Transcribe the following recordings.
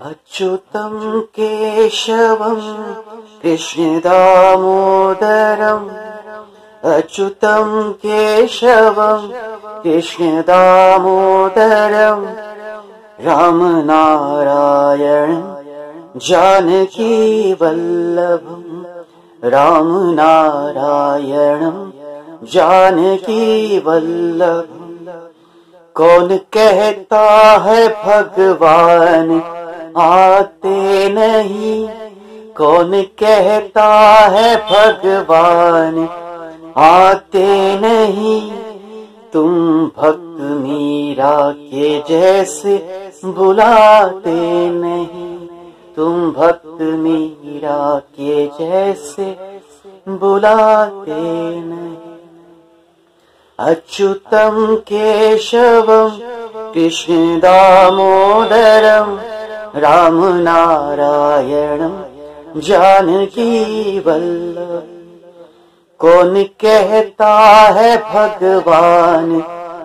اچتم کیشو کشن دامود اچتم کیشو کشن دامو رام نارائن جانکی بلب رام نارائن جانکی ولب کون کہتا ہے بگوان آتے نہیں۔ کون کہتا ہے بھگوان؟ آتے نہیں۔ تم بھکت میرا کے جیسے بلاتے نہیں۔ تم بھکت میرا کے جیسے بلاتے نہیں۔ اچتم کیشو کشن دامو درم رام نارائن جان کی بل کون کہتا ہے بھگوان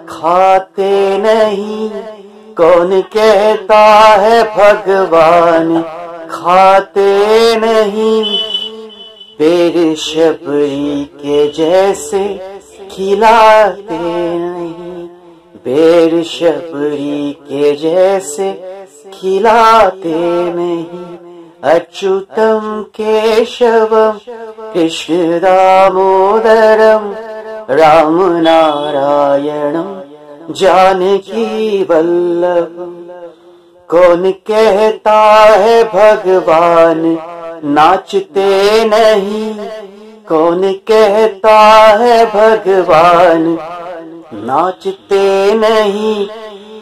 کھاتے نہیں کون کہتا ہے بھگوان کھاتے نہیں پیر شبری کے جیسے کھلاتے نہیں پیر شبری کے جیسے کھلاتے نہیں اچتم کیشوم کشن دامودرم رام نارائنم جانکی ولب کون کہتا ہے بھگوان ناچتے نہیں کون کہتا ہے بھگوان ناچتے نہیں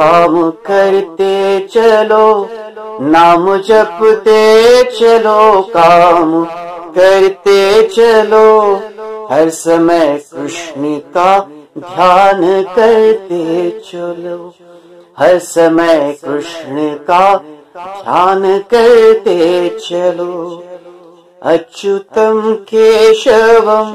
کام کرتے چلو، نام جپتے چلو، کام کرتے چلو۔ ہر سمے کرشن کا دھیان کرتے چلو۔ ہر سمے کرشن کا دھیان کرتے چلو۔ اچتم کیشوم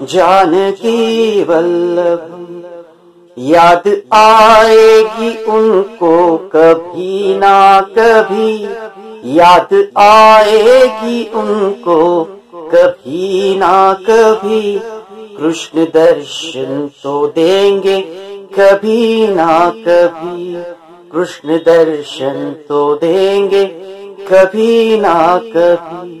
جان کی ولب، یاد آئے گی ان کو کبھی نہ کبھی، یاد آئے گی ان کو کبھی نہ کبھی کرشن درشن تو دیں گے کبھی نہ کبھی کرشن درشن تو دیں گے کبھی نہ کبھی۔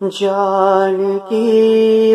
جان کی